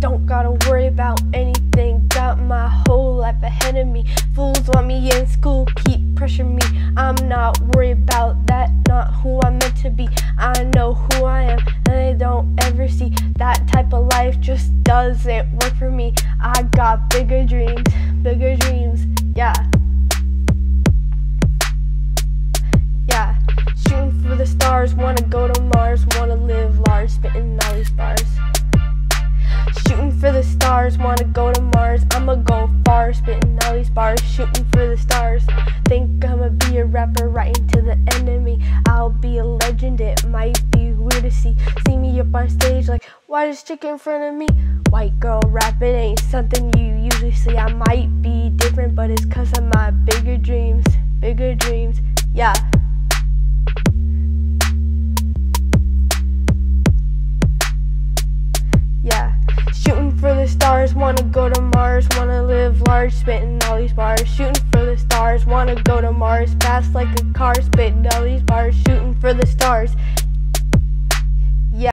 Don't gotta worry about anything. Got my whole life ahead of me. Fools want me in school, keep pressuring me. I'm not worried about that, not who I'm meant to be. I know who I am, and they don't ever see. That type of life just doesn't work for me. I got bigger dreams, bigger dreams, yeah. Yeah, shooting for the stars, wanna go to Mars, wanna live large, spitting all these bars. Wanna go to Mars. I'ma go far, spitting all these bars, shooting for the stars. Think I'ma be a rapper, writing to the enemy. I'll be a legend, it might be weird to see. See me up on stage, like, why this chick in front of me? White girl rap, it ain't something you usually see. I might be different, but it's cause of my bigger dreams, bigger dreams. Yeah, wanna go to Mars, wanna live large, spitting all these bars. Shooting for the stars, wanna go to Mars, fast like a car, spitting all these bars. Shooting for the stars,